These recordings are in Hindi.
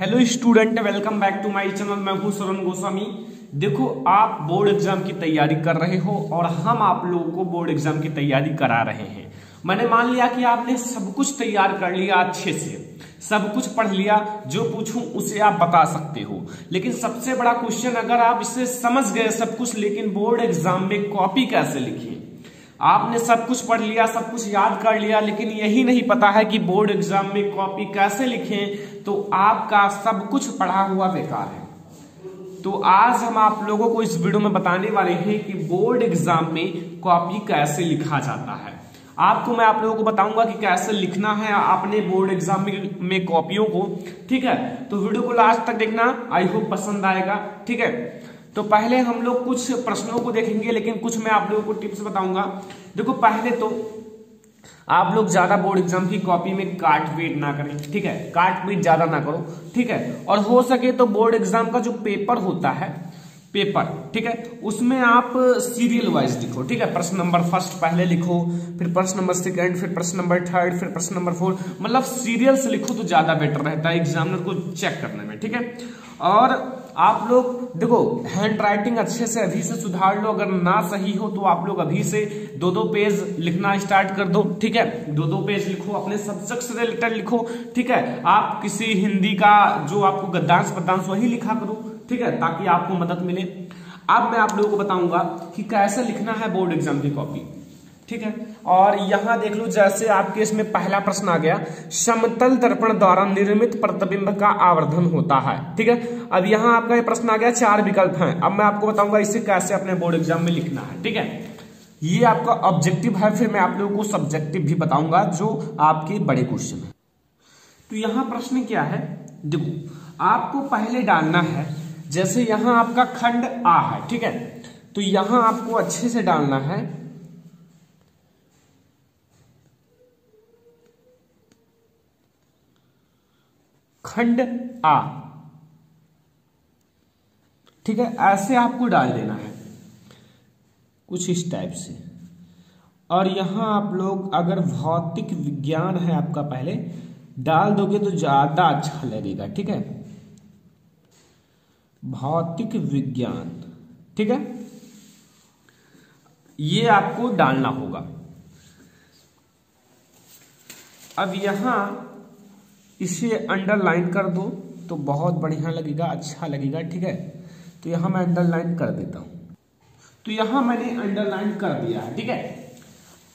Hello student welcome back to my channel मैं हूँ सुरन गोस्वामी। देखो, आप बोर्ड एग्ज़ाम की तैयारी कर रहे हो और हम आप लोगों को बोर्ड एग्ज़ाम की तैयारी करा रहे हैं। मैंने मान लिया कि आपने सब कुछ तैयार कर लिया अच्छे से। सब कुछ पढ़ लिया, जो पूछूँ उसे आप बता सकते हो। लेकिन सबसे बड़ा क्वेश्चन अगर आप इसे समझ गए सब कुछ, लेकिन बोर्ड एग्ज़ाम में कॉपी कैसे लिखिए आपने सब कुछ पढ़ लिया सब कुछ याद कर लिया लेकिन यही नहीं पता है कि बोर्ड एग्ज़ाम में कॉपी कैसे लिखें तो आपका सब कुछ पढ़ा हुआ बेकार है। तो आज हम आप लोगों को इस वीडियो में बताने वाले हैं कि बोर्ड एग्ज़ाम में कॉपी कैसे लिखा जाता है। आपको मैं आप लोगों को बताऊँगा कि कैसे लिखना है अपने बोर्ड एग्ज़ाम में, में कॉपियों को ठीक है? तो वीडियो को लास्ट तक देखना आई होप पसंद आएगा ठीक है? तो पहले हम लोग कुछ प्रश्नों को देखेंगे, लेकिन कुछ मैं आप लोगों को टिप्स बताऊँगा। देखो, पहले तो आप लोग ज़्यादा बोर्ड एग्ज़ाम की कॉपी में काट पीट ना करें, ठीक है? काट पीट ज़्यादा ना करो, ठीक है? और हो सके तो बोर्ड एग्ज़ाम का जो पेपर होता है, पेपर, ठीक है? उसमें आप सीरियल वाइज लिखो, ठीक है? प्रश्न नंबर फ़र्स्ट पहले लिखो, फिर प्रश्न नंबर सेकंड, फिर प्रश्न नंबर थर्ड, फिर प्रश्न नंबर फोर मतलब सीरियल से लिखो तो ज़्यादा बेटर रहता है एग्जामिनर को चेक करने में, ठीक है? और आप लोग, देखो हैंड राइटिंग अच्छे से अभी से सुधार लो, अगर ना सही हो तो आप लोग अभी से दो दो पेज लिखना स्टार्ट कर दो, ठीक है? दो दो पेज लिखो, अपने सब्जेक्ट से रिलेटेड लिखो, ठीक है? आप किसी हिंदी का, जो आपको गद्दांश पद्दांश वही लिखा करो, ठीक है? ताकि आपको मदद मिले। अब मैं आप लोगों को बताऊँगा कि कैसे लिखना है बोर्ड एग्ज़ाम की कॉपी। ठीक है? और यहाँ देख लो, जैसे आपके इसमें पहला प्रश्न आ गया, समतल दर्पण द्वारा निर्मित प्रतिबिंब का आवर्धन होता है, ठीक है? अब यहाँ आपका ये प्रश्न आ गया, चार विकल्प हैं। अब मैं आपको बताऊँगा इसे कैसे अपने बोर्ड एग्ज़ाम में लिखना है, ठीक है? ये आपका ऑब्जेक्टिव है, फिर मैं आप लोगों को सब्जेक्टिव भी बताऊँगा, जो आपके बड़े क्वेश्चन है। तो यहाँ प्रश्न क्या है? देखो, आपको पहले डालना है, जैसे यहाँ आपका खंड आ है, ठीक है? तो यहाँ आपको अच्छे से डालना है खंड आ। ठीक है, ऐसे आपको डाल देना है। कुछ इस टाइप से। और यहाँ आप लोग अगर भौतिक विज्ञान है आपका पहले, डाल दोगे तो ज़्यादा अच्छा लगेगा, ठीक है? भौतिक विज्ञान, ठीक है? ये आपको डालना होगा। अब यहाँ इसे अंडरलाइन कर दो तो बहुत बढ़िया लगेगा अच्छा लगेगा, ठीक है? तो यहाँ मैं अंडरलाइन कर देता हूँ। तो यहाँ मैंने अंडरलाइन कर दिया है, ठीक है?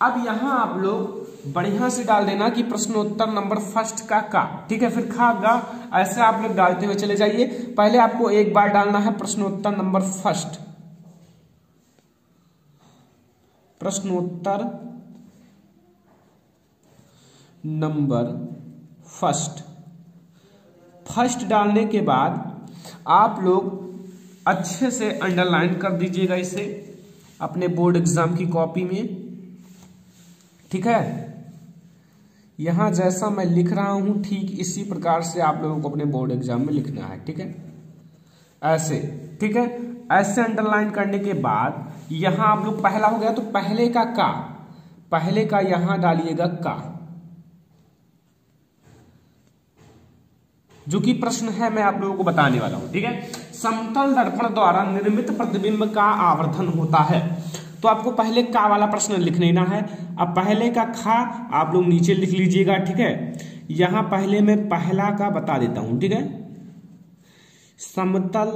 अब यहाँ आप लोग बढ़िया से डाल देना कि प्रश्नोत्तर नंबर फ़र्स्ट का का, ठीक है? फिर खा गा ऐसे आप लोग डालते हुए चले जाइए। पहले आपको एक बार डालना है प्रश्नोत्तर नंबर फ़र्स्ट। प्रश्नोत्तर नंबर फ़र्स्ट। फ़र्स्ट डालने के बाद आप लोग अच्छे से अंडरलाइन कर दीजिएगा इसे अपने बोर्ड एग्ज़ाम की कॉपी में। ठीक है? यहाँ जैसा मैं लिख रहा हूँ, ठीक इसी प्रकार से आप लोगों को अपने बोर्ड एग्ज़ाम में लिखना है। ठीक है? ऐसे। ठीक है? ऐसे अंडरलाइन करने के बाद यहाँ आप लोग पहला हो गया तो पहले का का। पहले का यहाँ डालिएगा का। जो कि प्रश्न है, मैं आप लोगों को बताने वाला हूँ, ठीक है? समतल दर्पण द्वारा निर्मित प्रतिबिंब का आवर्धन होता है। तो आपको पहले का वाला प्रश्न लिख लेना है। अब पहले का खा, आप लोग नीचे लिख लीजिएगा, ठीक है? यहाँ पहले मैं पहला का बता देता हूँ, ठीक है? समतल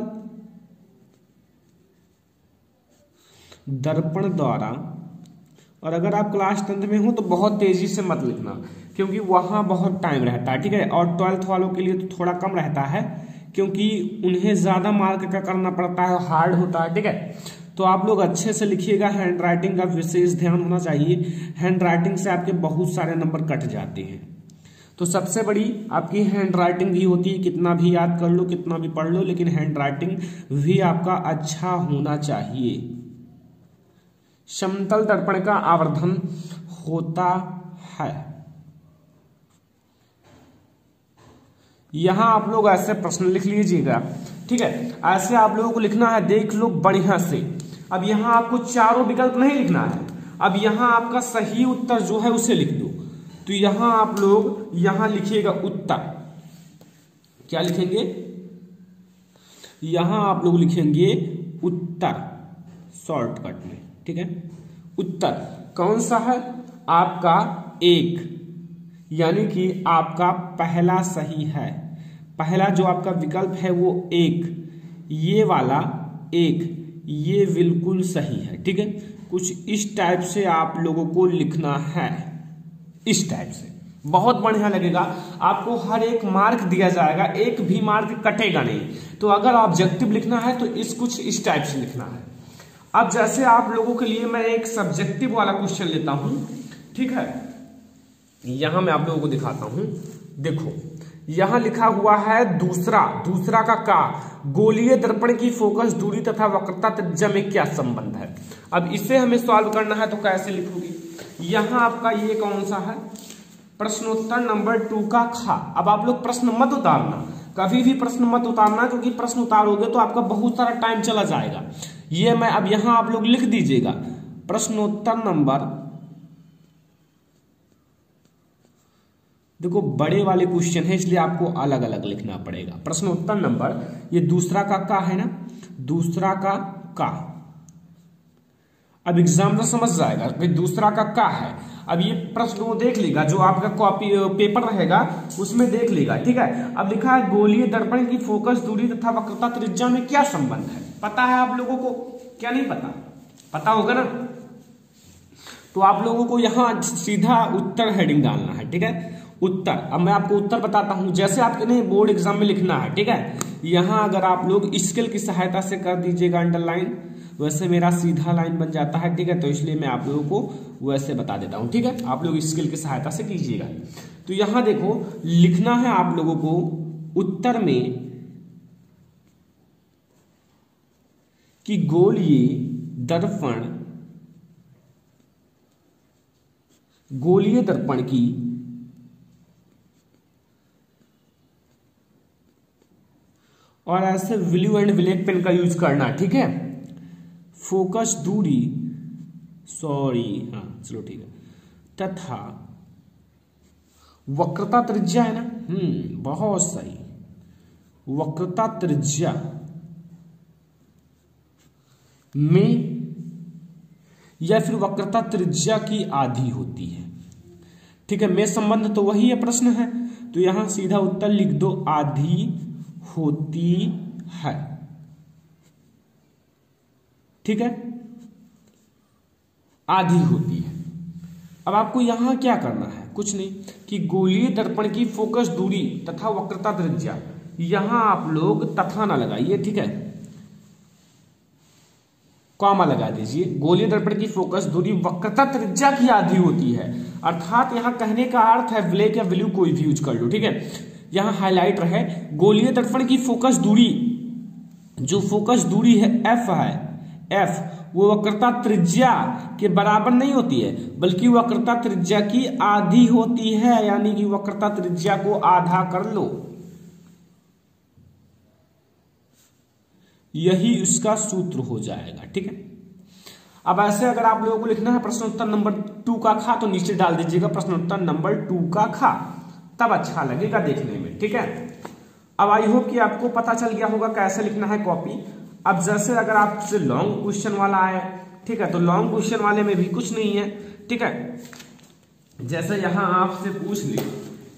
दर्पण द्वारा, और अगर आप क्लास टेंथ में हो तो बहुत तेज़ी से मत लिखना। क्योंकि वहाँ बहुत टाइम रहता है, ठीक है? और ट्वेल्थ वालों के लिए तो थोड़ा कम रहता है, क्योंकि उन्हें ज़्यादा मार्क का करना पड़ता है हार्ड होता है, ठीक है? तो आप लोग अच्छे से लिखिएगा हैंड राइटिंग का विशेष ध्यान होना चाहिए। हैंड राइटिंग से आपके बहुत सारे नंबर कट जाते हैं। तो सबसे बड़ी आपकी हैंड राइटिंग भी होती है, कितना भी याद कर लो, कितना भी पढ़ लो, लेकिन हैंड राइटिंग भी आपका अच्छा होना चाहिए। समतल दर्पण का आवर्धन होता है। यहाँ आप लोग ऐसे प्रश्न लिख लीजिएगा, ठीक है? ऐसे आप लोगों को लिखना है, देख लो बढ़िया से। अब यहाँ आपको चारों विकल्प नहीं लिखना है। अब यहाँ आपका सही उत्तर जो है उसे लिख दो। तो यहाँ आप लोग, यहाँ लिखिएगा उत्तर। क्या लिखेंगे? यहाँ आप लोग लिखेंगे उत्तर, शॉर्टकट में, ठीक है? उत्तर, कौन सा है? आपका एक, यानी कि आपका पहला सही है। पहला जो आपका विकल्प है वो एक, ये वाला एक, ये बिल्कुल सही है, ठीक है? कुछ इस टाइप से आप लोगों को लिखना है, इस टाइप से। बहुत बढ़िया लगेगा। आपको हर एक मार्क दिया जाएगा, एक भी मार्क कटेगा नहीं। तो अगर ऑब्जेक्टिव लिखना है तो इस कुछ इस टाइप से लिखना है। अब जैसे आप लोगों के लिए मैं एक सब्जेक्टिव वाला क्वेश्चन लेता हूँ, ठीक है? यहाँ मैं आप लोगों को दिखाता हूँ। देखो यहाँ लिखा हुआ है दूसरा दूसरा का का। गोलीय दर्पण की फोकस दूरी तथा वक्रता त्रिज्या में क्या संबंध है? अब इसे हमें सॉल्व करना है तो कैसे लिखोगी? यहाँ आपका ये कौन सा है? प्रश्नोत्तर नंबर टू का खा। अब आप लोग प्रश्न मत उतारना। कभी भी प्रश्न मत उतारना, क्योंकि प्रश्न उतारोगे तो आपका बहुत सारा टाइम चला जाएगा। ये मैं अब यहाँ आप लोग लिख दीजिएगा। प्रश्नोत्तर नंबर देखो, बड़े वाले क्वेश्चन है, इसलिए आपको अलग अलग लिखना पड़ेगा। प्रश्न उत्तर नंबर, ये दूसरा का का है ना? दूसरा का का। अब एग्जामिनर समझ जाएगा कि दूसरा का का है। अब ये प्रश्न वो देख लेगा, जो आपका कॉपी पेपर रहेगा, उसमें देख लेगा, ठीक है? अब लिखा है, गोलीय दर्पण की फोकस दूरी तथा वक्रता त्रिज्या में क्या संबंध है? पता है आप लोगों को? क्या नहीं पता? पता होगा ना? तो आप लोगों को यहाँ सीधा उत्तर हेडिंग डालना है, ठीक है? उत्तर। अब मैं आपको उत्तर बताता हूँ। जैसे आपके नहीं बोर्ड एग्ज़ाम में लिखना है, ठीक है? यहाँ अगर आप लोग स्केल की सहायता से कर दीजिएगा अंडरलाइन वैसे मेरा सीधा लाइन बन जाता है, ठीक है? तो इसलिए मैं आप लोगों को वैसे बता देता हूँ, ठीक है? आप लोग स्केल की सहायता से कीजिएगा। तो यहाँ देखो, लिखना है आप लोगों को उत्तर में कि गोलीय दर्पण गोलीय दर्पण की और ऐसे ब्लू एंड ब्लैक पेन का यूज़ करना, ठीक है? फोकस दूरी सॉरी हाँ चलो ठीक है। तथा वक्रता त्रिज्या है ना? हम्म बहुत सही। वक्रता त्रिज्या में या फिर वक्रता त्रिज्या की आधी होती है। ठीक है, में संबंध तो वही है प्रश्न है। तो यहाँ सीधा उत्तर लिख दो, आधी होती है। ठीक है? आधी होती है। अब आपको यहाँ क्या करना है? कुछ नहीं। कि गोलीय दर्पण की फोकस दूरी तथा वक्रता त्रिज्या। यहाँ आप लोग तथा ना लगाइए, ठीक है? कॉमा लगा दीजिए। गोलीय दर्पण की फोकस दूरी वक्रता त्रिज्या की आधी होती है। अर्थात यहाँ कहने का अर्थ है ब्लैक या ब्लू कोई भी यूज़ कर लो, ठीक है? यहाँ हाईलाइट रहे गोलीय दर्पण की फोकस दूरी। जो फोकस दूरी है एफ़ है। एफ़ वो वक्रता त्रिज्या के बराबर नहीं होती है, बल्कि वक्रता त्रिज्या की आधी होती है, यानी कि वक्रता त्रिज्या को आधा कर लो। यही उसका सूत्र हो जाएगा, ठीक है? अब ऐसे अगर आप लोगों को लिखना है प्रश्नोत्तर नंबर टू का खा तो नीचे डाल दीजिएगा प्रश्नोत्तर नंबर टू का खा। तब अच्छा लगेगा देखने में, ठीक है? अब आई होप कि आपको पता चल गया होगा कैसे लिखना है कॉपी अब जैसे अगर आपसे लॉन्ग क्वेश्चन वाला आए ठीक है तो लॉन्ग क्वेश्चन वाले में भी कुछ नहीं है, ठीक है? जैसे यहाँ आपसे पूछ ली,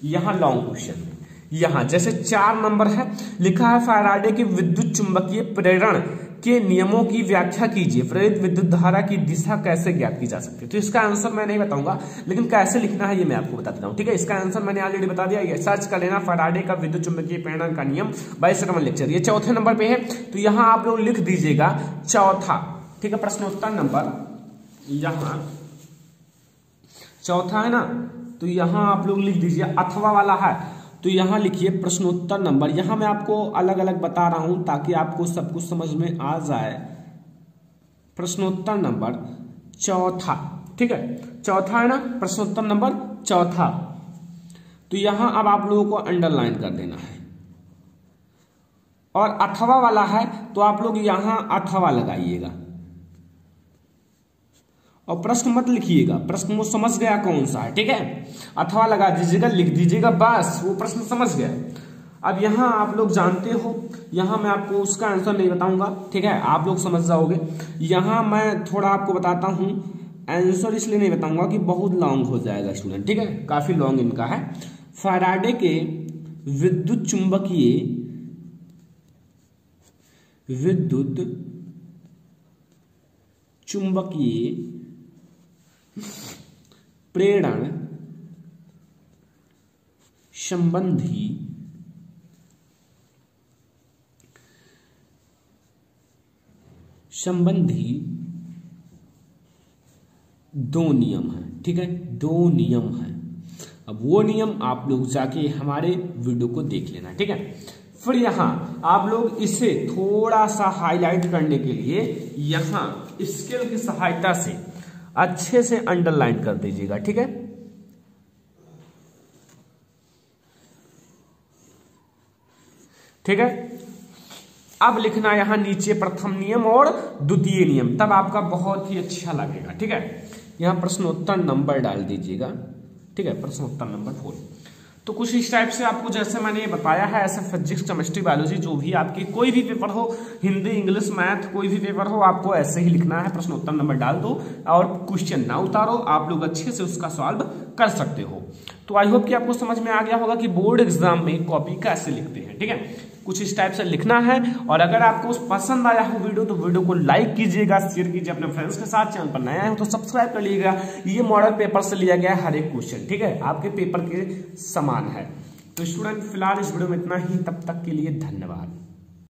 यहाँ लॉन्ग क्वेश्चन यहाँ, जैसे चार नंबर है, लिखा है फैराडे के विद्युत चुंबकीय प्रेरण. के नियमों की व्याख्या कीजिए, प्रेरित विद्युत धारा की दिशा कैसे ज्ञात की जा सकती है? तो इसका आंसर मैं नहीं बताऊँगा, लेकिन कैसे लिखना है ये मैं आपको बता देता हूँ, ठीक है? इसका आंसर मैंने ऑलरेडी बता दिया सर्च कर लेना, फराडे का विद्युत चुंबकीय प्रेरण का नियम बाईस कमल लेक्चर ये चौथे नंबर पे है तो यहाँ आप लोग लिख दीजिएगा, चौथा, ठीक है? प्रश्नोत्तर नंबर, यहाँ, चौथा है ना? तो यहाँ आप लोग लिख दीजिए, अथवा वाला है तो यहाँ लिखिए प्रश्नोत्तर नंबर। यहाँ मैं आपको अलग अलग बता रहा हूँ ताकि आपको सब कुछ समझ में आ जाए। प्रश्नोत्तर नंबर, चौथा। ठीक है? चौथा है ना? प्रश्नोत्तर नंबर, चौथा। तो यहाँ अब आप लोगों को अंडरलाइन कर देना है। और अथवा वाला है तो आप लोग यहाँ अथवा लगाइएगा। और प्रश्न मत लिखिएगा। प्रश्न वो समझ गया कौन सा है, ठीक है? अथवा लगा दीजिएगा, लिख दीजिएगा, बस, वो प्रश्न समझ गया। अब यहाँ आप लोग जानते हो, यहाँ मैं आपको उसका आंसर नहीं बताऊँगा, ठीक है? आप लोग समझ जाओगे। यहाँ मैं थोड़ा आपको बताता हूँ आंसर इसलिए नहीं बताऊँगा कि बहुत लॉन्ग हो जाएगा स्टूडेंट ठीक है? काफ़ी लॉन्ग इनका है। फैराडे के विद्युत चुंबकीय विद्युत चुंबकीय प्रेरण, संबंधी संबंधी दो नियम है, ठीक है? दो नियम है। अब वो नियम आप लोग जाके हमारे वीडियो को देख लेना, ठीक है? फिर यहाँ आप लोग इसे थोड़ा सा हाईलाइट करने के लिए यहाँ स्केल की सहायता से अच्छे से अंडरलाइन कर दीजिएगा, ठीक है? ठीक है? अब लिखना यहाँ नीचे प्रथम नियम और द्वितीय नियम, तब आपका बहुत ही अच्छा लगेगा, ठीक है? यहाँ प्रश्नोत्तर नंबर डाल दीजिएगा, ठीक है? प्रश्नोत्तर नंबर फोर तो कुछ इस टाइप से आपको जैसे मैंने ये बताया है, ऐसे फिजिक्स केमिस्ट्री बायोलॉजी जो भी आपकी कोई भी पेपर हो, हिंदी इंग्लिश मैथ कोई भी पेपर हो, आपको ऐसे ही लिखना है, प्रश्नोत्तर नंबर डाल दो और क्वेश्चन ना उतारो, आप लोग अच्छे से उसका सॉल्व कर सकते हो। तो आई होप कि आपको समझ में आ गया होगा कि बोर्ड एग्ज़ाम में कॉपी कैसे लिखते हैं, ठीक है? कुछ इस टाइप से लिखना है, और अगर आपको पसंद आया हो वीडियो तो वीडियो को लाइक कीजिएगा शेयर कीजिए अपने फ्रेंड्स के साथ चैनल पर नया है तो सब्सक्राइब कर लीजिएगा। ये मॉडल पेपर से लिया गया हर एक क्वेश्चन ठीक है? आपके पेपर के समान है। तो स्टूडेंट फ़िलहाल इस वीडियो में इतना ही, तब तक के लिए धन्यवाद।